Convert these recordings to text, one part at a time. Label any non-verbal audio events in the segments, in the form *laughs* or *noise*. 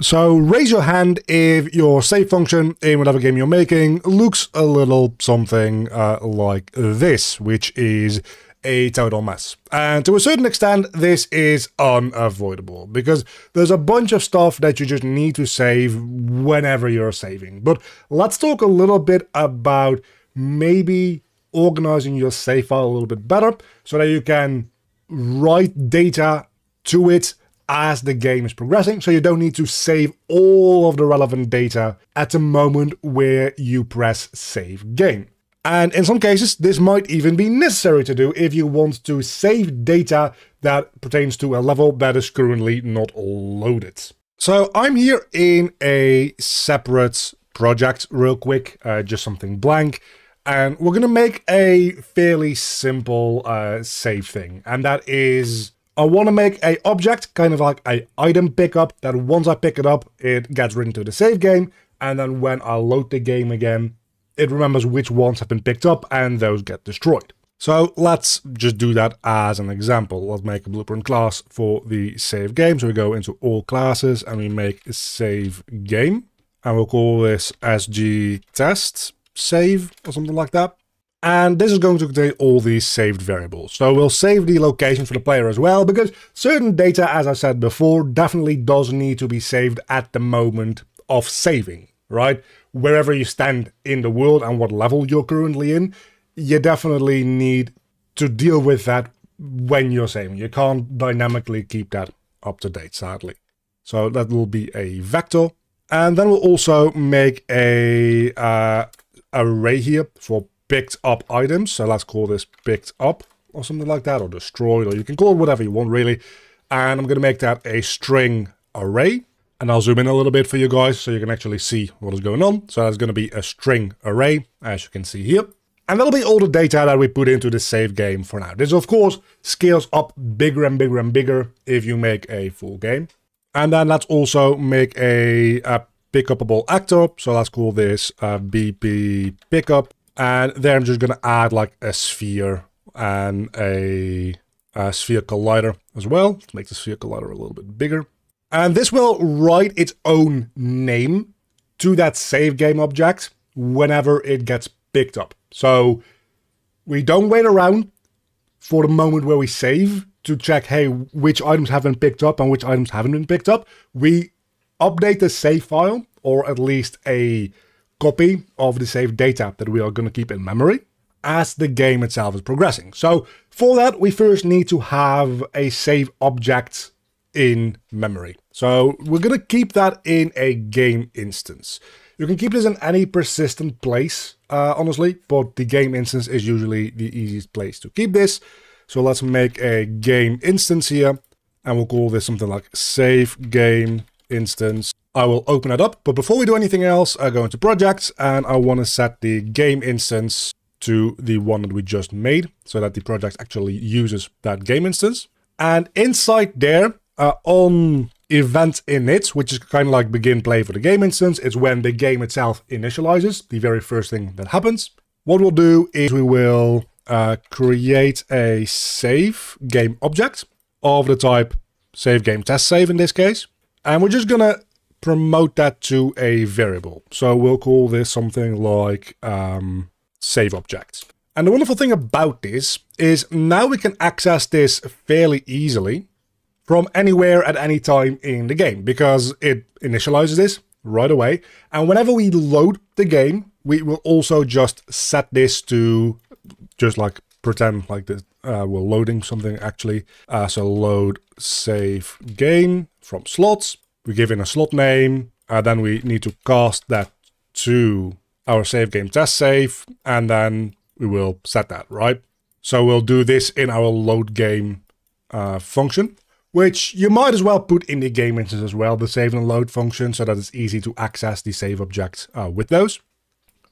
So raise your hand if your save function in whatever game you're making looks a little something uh, like this, which is a total mess. And to a certain extent, this is unavoidable because there's a bunch of stuff that you just need to save whenever you're saving. But let's talk a little bit about maybe organizing your save file a little bit better so that you can write data to it as the game is progressing, so you don't need to save all of the relevant data at the moment where you press save game. And in some cases, this might even be necessary to do if you want to save data that pertains to a level that is currently not loaded. So I'm here in a separate project real quick, uh, just something blank. And we're going to make a fairly simple uh, save thing. And that is, I want to make a object, kind of like a item pickup, that once I pick it up, it gets written to the save game. And then when I load the game again, it remembers which ones have been picked up and those get destroyed. So let's just do that as an example. Let's make a blueprint class for the save game. So we go into all classes and we make save game. And we'll call this SG test save or something like that. And this is going to contain all these saved variables. So we'll save the location for the player as well, because certain data, as I said before, definitely does need to be saved at the moment of saving, right? Wherever you stand in the world and what level you're currently in, you definitely need to deal with that when you're saving. You can't dynamically keep that up to date, sadly. So that will be a vector. And then we'll also make a uh, array here for picked up items. So let's call this picked up or something like that, or destroyed, or you can call it whatever you want really. And I'm going to make that a string array. And I'll zoom in a little bit for you guys so you can actually see what is going on. So that's going to be a string array, as you can see here. And that'll be all the data that we put into the save game for now. This, of course, scales up bigger and bigger and bigger if you make a full game. And then let's also make a, a pickupable actor. So let's call this BP pickup. And then I'm just going to add like a sphere and a, a sphere collider as well. Let's make the sphere collider a little bit bigger. And this will write its own name to that save game object whenever it gets picked up. So we don't wait around for the moment where we save to check, hey, which items have been picked up and which items haven't been picked up. We update the save file, or at least a copy of the saved data that we are going to keep in memory as the game itself is progressing. So for that, we first need to have a save object in memory. So we're going to keep that in a game instance. You can keep this in any persistent place, uh, honestly, but the game instance is usually the easiest place to keep this. So let's make a game instance here, and we'll call this something like save game instance. I will open it up, but before we do anything else, I go into projects and I want to set the game instance to the one that we just made so that the project actually uses that game instance. And inside there, uh, on event init, which is kind of like begin play for the game instance, it's when the game itself initializes, the very first thing that happens. What we'll do is we will uh, create a save game object of the type save game test save in this case. And we're just gonna promote that to a variable. So we'll call this something like um, save object. And the wonderful thing about this is now we can access this fairly easily from anywhere at any time in the game because it initializes this right away. And whenever we load the game, we will also just set this to just like pretend like this, uh, we're loading something actually. Uh, so load save game from slots we give in a slot name, and then we need to cast that to our save game test save, and then we will set that, right? So we'll do this in our load game uh, function, which you might as well put in the game instance as well, the save and load function, so that it's easy to access the save object uh, with those.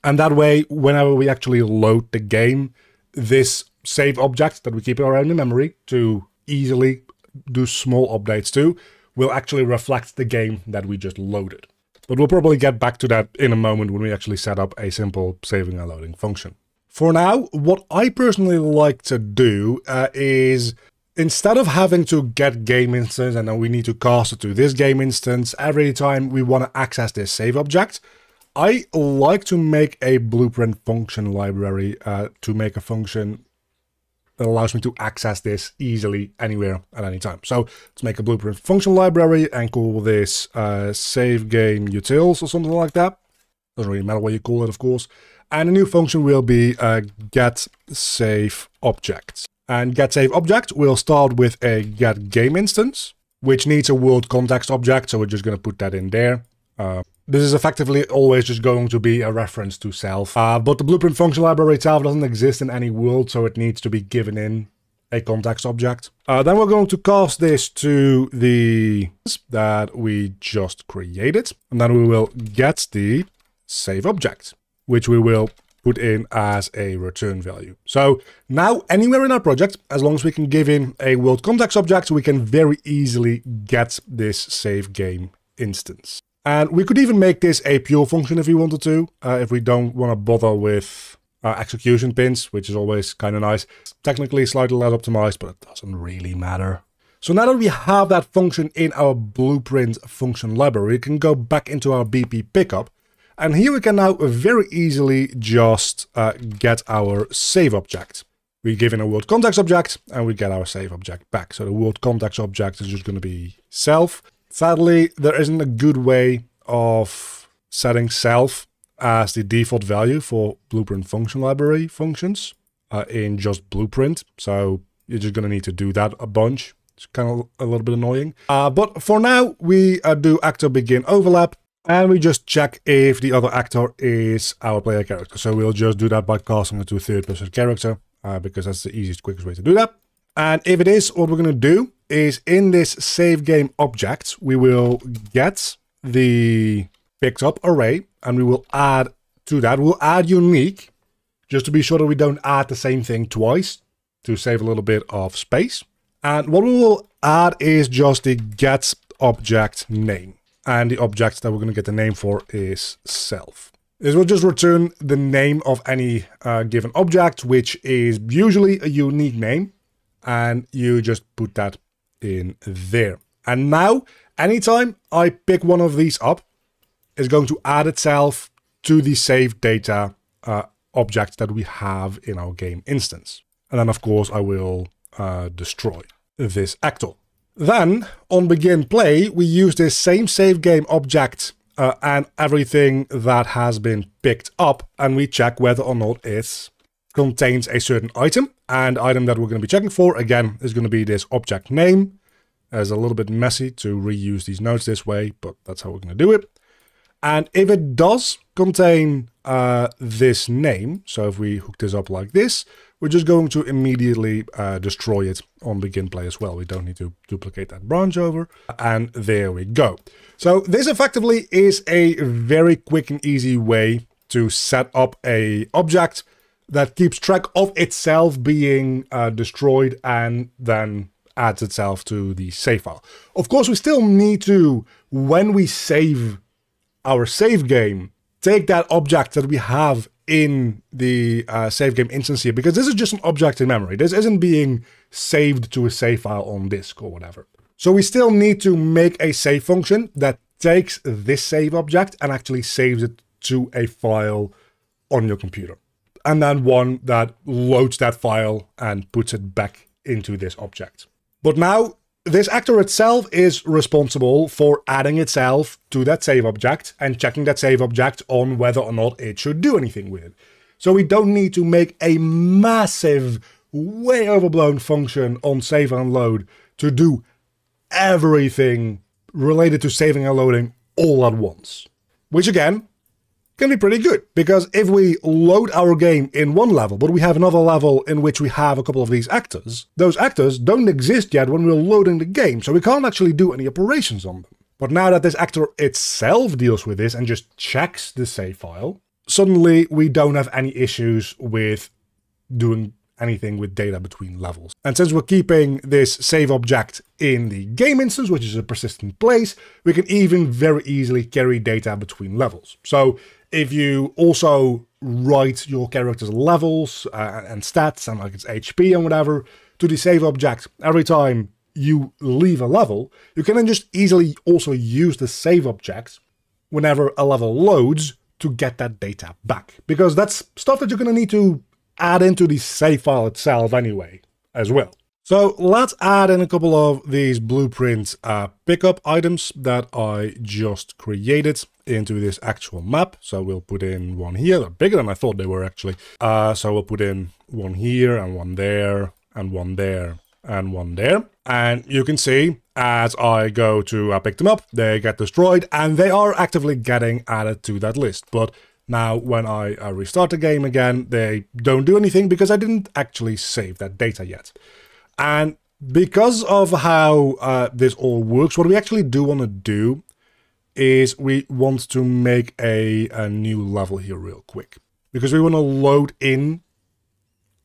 And that way, whenever we actually load the game, this save object that we keep around in memory to easily do small updates to will actually reflect the game that we just loaded. But we'll probably get back to that in a moment when we actually set up a simple saving and loading function. For now, what I personally like to do uh, is instead of having to get game instance and then we need to cast it to this game instance every time we want to access this save object, I like to make a blueprint function library uh, to make a function that allows me to access this easily anywhere at any time. So let's make a blueprint function library and call this uh, save game utils or something like that. Doesn't really matter what you call it, of course. And a new function will be uh, get save objects. And get save object will start with a get game instance, which needs a world context object. So we're just going to put that in there. Uh, this is effectively always just going to be a reference to self. Uh, but the blueprint function library itself doesn't exist in any world, so it needs to be given in a context object. Uh, then we're going to cast this to the that we just created. And then we will get the save object, which we will put in as a return value. So now anywhere in our project, as long as we can give in a world context object, we can very easily get this save game instance. And we could even make this a pure function if we wanted to, uh, if we don't want to bother with uh, execution pins, which is always kind of nice. It's technically slightly less optimized, but it doesn't really matter. So now that we have that function in our blueprint function library, we can go back into our BP pickup and here we can now very easily just uh, get our save object. We give in a world context object and we get our save object back. So the world context object is just going to be self. Sadly, there isn't a good way of setting self as the default value for Blueprint function library functions uh, in just Blueprint. So you're just going to need to do that a bunch. It's kind of a little bit annoying. Uh, but for now, we uh, do actor begin overlap and we just check if the other actor is our player character. So we'll just do that by casting it to a third person character, uh, because that's the easiest, quickest way to do that. And if it is, what we're going to do is in this save game object, we will get the picked up array and we will add to that, we'll add unique, just to be sure that we don't add the same thing twice to save a little bit of space. And what we will add is just the get object name and the object that we're going to get the name for is self. This will just return the name of any uh, given object, which is usually a unique name, and you just put that in there. And now, anytime I pick one of these up, it's going to add itself to the save data uh, object that we have in our game instance. And then, of course, I will uh, destroy this actor. Then, on begin play, we use this same save game object uh, and everything that has been picked up, and we check whether or not it contains a certain item. And item that we're going to be checking for, again, is going to be this object name. It's a little bit messy to reuse these nodes this way, but that's how we're going to do it. And if it does contain uh, this name, so if we hook this up like this, we're just going to immediately uh, destroy it on begin play as well. We don't need to duplicate that branch over. And there we go. So this effectively is a very quick and easy way to set up a object that keeps track of itself being uh, destroyed and then adds itself to the save file. Of course, we still need to, when we save our save game, take that object that we have in the uh, save game instance here, because this is just an object in memory. This isn't being saved to a save file on disk or whatever. So we still need to make a save function that takes this save object and actually saves it to a file on your computer. And then one that loads that file and puts it back into this object. But now this actor itself is responsible for adding itself to that save object and checking that save object on whether or not it should do anything with it. So we don't need to make a massive, way overblown function on save and load to do everything related to saving and loading all at once. Which again, can be pretty good because if we load our game in one level, but we have another level in which we have a couple of these actors, those actors don't exist yet when we're loading the game, so we can't actually do any operations on them. But now that this actor itself deals with this and just checks the save file, suddenly we don't have any issues with doing anything with data between levels. And since we're keeping this save object in the game instance, which is a persistent place, we can even very easily carry data between levels. So if you also write your character's levels uh, and stats and like its HP and whatever to the save object every time you leave a level, you can then just easily also use the save object whenever a level loads to get that data back. Because that's stuff that you're going to need to add into the save file itself anyway, as well. So let's add in a couple of these blueprint uh, pickup items that I just created into this actual map. So we'll put in one here, they're bigger than I thought they were actually. Uh, so we'll put in one here and one there and one there and one there. And you can see as I go to uh, pick them up, they get destroyed and they are actively getting added to that list. But now when I uh, restart the game again, they don't do anything because I didn't actually save that data yet. And because of how uh, this all works, what we actually do want to do is we want to make a, a new level here real quick. Because we want to load in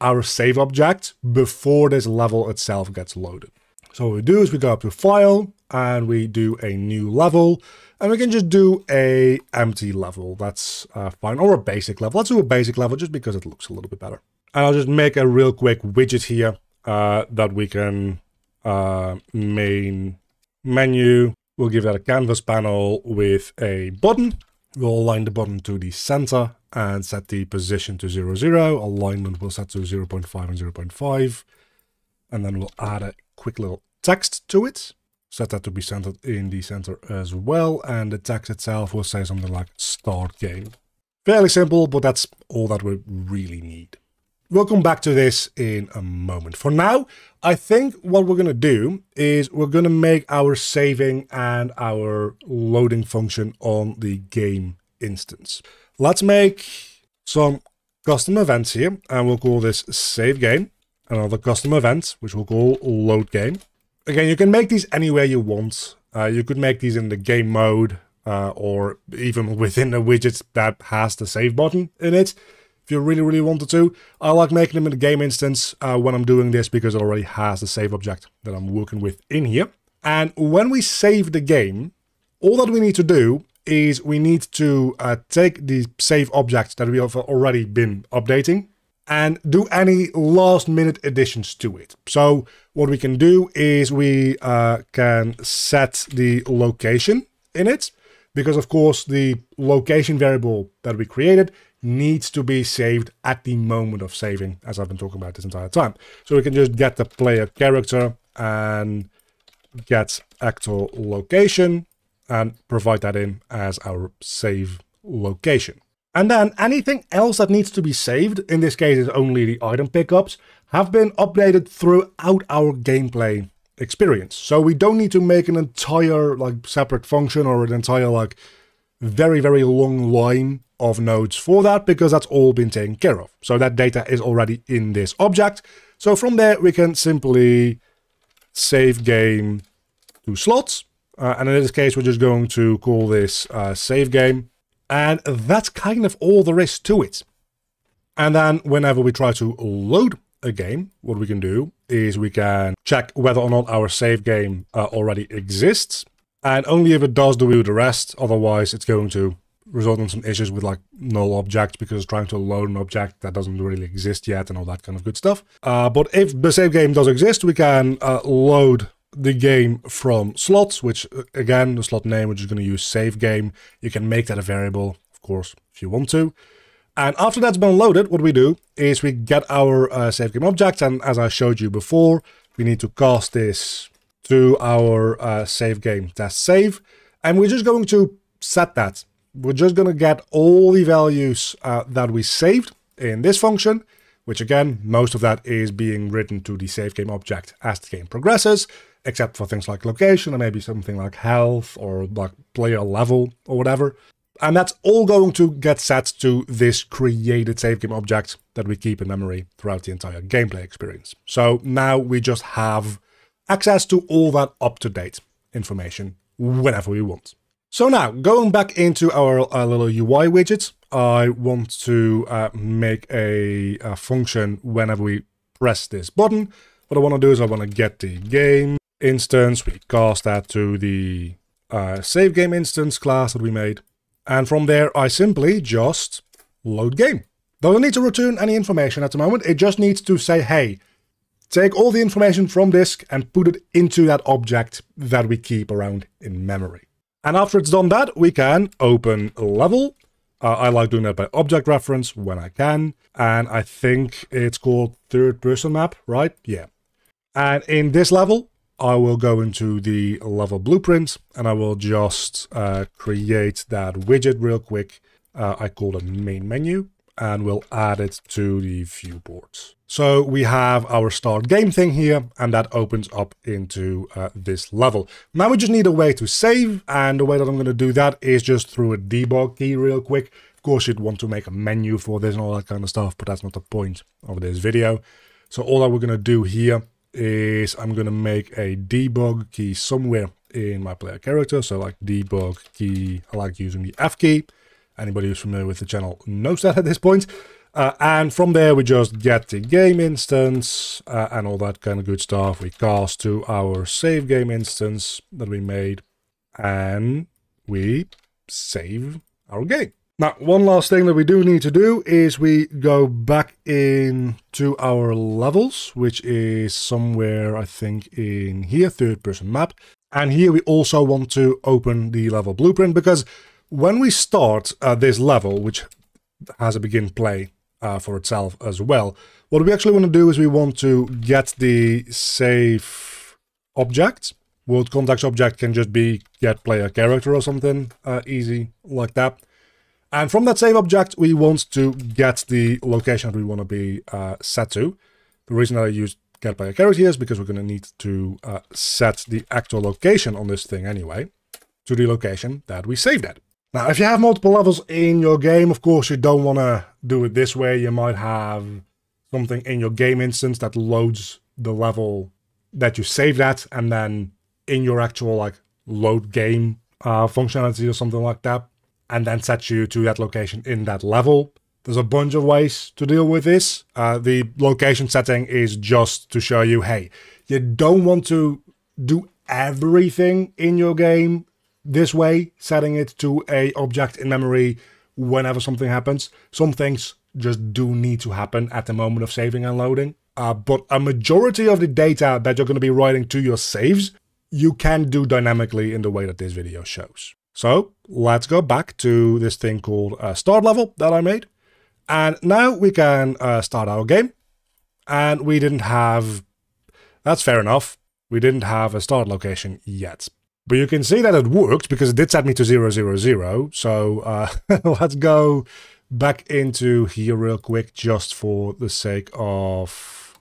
our save object before this level itself gets loaded. So what we do is we go up to File, and we do a new level, and we can just do a empty level. That's uh, fine, or a basic level. Let's do a basic level just because it looks a little bit better. And I'll just make a real quick widget here uh, that we can uh, main menu. We'll give that a canvas panel with a button. We'll align the button to the center and set the position to 0, 0. Alignment will set to 0 0.5 and 0 0.5. And then we'll add a quick little text to it. Set that to be centered in the center as well. And the text itself will say something like start game. Fairly simple, but that's all that we really need. We'll come back to this in a moment. For now, I think what we're going to do is we're going to make our saving and our loading function on the game instance. Let's make some custom events here, and we'll call this save game. Another custom event, which we'll call load game. Again, you can make these anywhere you want. Uh, you could make these in the game mode, uh, or even within a widget that has the save button in it if you really, really wanted to. I like making them in the game instance uh, when I'm doing this because it already has the save object that I'm working with in here. And when we save the game, all that we need to do is we need to uh, take the save object that we have already been updating and do any last minute additions to it. So what we can do is we uh, can set the location in it because of course the location variable that we created needs to be saved at the moment of saving, as I've been talking about this entire time. So we can just get the player character and get actor location and provide that in as our save location. And then anything else that needs to be saved, in this case is only the item pickups, have been updated throughout our gameplay experience. So we don't need to make an entire like separate function or an entire like very, very long line of nodes for that because that's all been taken care of. So that data is already in this object. So from there, we can simply save game to slots. Uh, and in this case, we're just going to call this uh, save game. And that's kind of all there is to it. And then whenever we try to load a game, what we can do is we can check whether or not our save game uh, already exists. And only if it does do we do the rest. Otherwise, it's going to result in some issues with like null objects because trying to load an object that doesn't really exist yet and all that kind of good stuff. Uh, but if the save game does exist, we can uh, load the game from slots, which uh, again, the slot name, which is going to use save game. You can make that a variable, of course, if you want to. And after that's been loaded, what we do is we get our uh, save game object. And as I showed you before, we need to cast this to our uh, save game test save. And we're just going to set that we're just going to get all the values uh, that we saved in this function, which again, most of that is being written to the save game object as the game progresses, except for things like location or maybe something like health or like player level or whatever. And that's all going to get set to this created save game object that we keep in memory throughout the entire gameplay experience. So now we just have access to all that up-to-date information whenever we want. So now, going back into our, our little UI widget, I want to uh, make a, a, function whenever we press this button. What I want to do is I want to get the game instance, we cast that to the uh, save game instance class that we made. And from there, I simply just load game. Doesn't need to return any information at the moment. It just needs to say, hey, take all the information from disk and put it into that object that we keep around in memory. And after it's done that, we can open level. Uh, I like doing that by object reference when I can. And I think it's called third person map, right? Yeah. And in this level, I will go into the level blueprint and I will just uh, create that widget real quick. Uh, I call it main menu and we'll add it to the viewport. So we have our start game thing here and that opens up into uh, this level. Now we just need a way to save and the way that I'm going to do that is just through a debug key real quick. Of course you'd want to make a menu for this and all that kind of stuff, but that's not the point of this video. So all that we're going to do here is I'm going to make a debug key somewhere in my player character. So like debug key, I like using the F key. Anybody who's familiar with the channel knows that at this point. Uh, and from there, we just get the game instance uh, and all that kind of good stuff. We cast to our save game instance that we made and we save our game. Now, one last thing that we do need to do is we go back into our levels, which is somewhere, I think, in here, third person map. And here we also want to open the level blueprint because when we start uh, this level, which has a begin play uh, for itself as well, what we actually want to do is we want to get the save object. World context object can just be get player character or something uh, easy like that. And from that save object, we want to get the location that we want to be uh, set to. The reason that I use get player character here is because we're going to need to uh, set the actual location on this thing anyway to the location that we saved at. Now, if you have multiple levels in your game, of course, you don't want to do it this way. You might have something in your game instance that loads the level that you saved at, and then in your actual like load game uh, functionality or something like that, and then sets you to that location in that level. There's a bunch of ways to deal with this. Uh, the location setting is just to show you, hey, you don't want to do everything in your game this way, setting it to a object in memory whenever something happens. Some things just do need to happen at the moment of saving and loading. Uh, but a majority of the data that you're going to be writing to your saves, you can do dynamically in the way that this video shows. So let's go back to this thing called start level that I made. And now we can uh, start our game. And we didn't have, that's fair enough. We didn't have a start location yet. But you can see that it worked because it did set me to 000. So uh, *laughs* let's go back into here real quick just for the sake of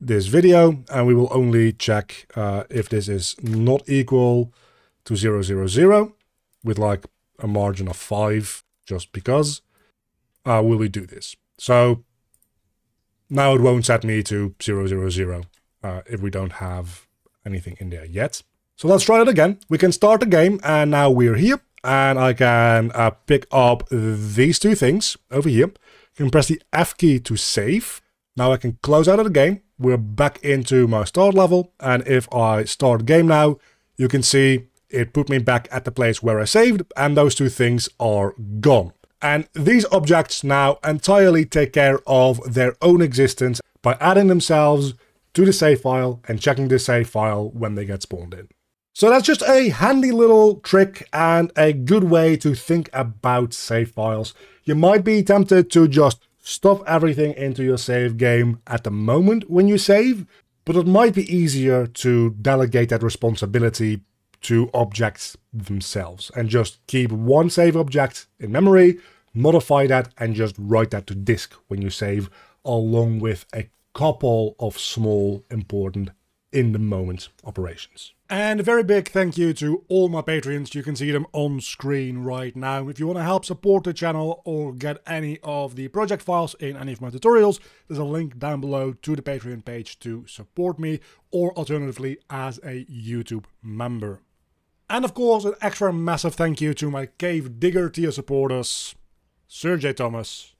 this video. And we will only check uh, if this is not equal to 000 with like a margin of 5 just because. Uh, will we do this? So now it won't set me to 000 uh, if we don't have anything in there yet. So let's try it again. We can start the game and now we're here and I can uh, pick up these two things over here. You can press the F key to save. Now I can close out of the game. We're back into my start level and if I start game now, you can see it put me back at the place where I saved and those two things are gone. And these objects now entirely take care of their own existence by adding themselves to the save file and checking the save file when they get spawned in. So that's just a handy little trick and a good way to think about save files. You might be tempted to just stuff everything into your save game at the moment when you save, but it might be easier to delegate that responsibility to objects themselves and just keep one save object in memory, modify that and just write that to disk when you save along with a couple of small important in the moment operations. And a very big thank you to all my Patreons. You can see them on screen right now. If you want to help support the channel or get any of the project files in any of my tutorials, there's a link down below to the Patreon page to support me or alternatively as a YouTube member. And of course, an extra massive thank you to my Cave Digger tier supporters, J. Thomas,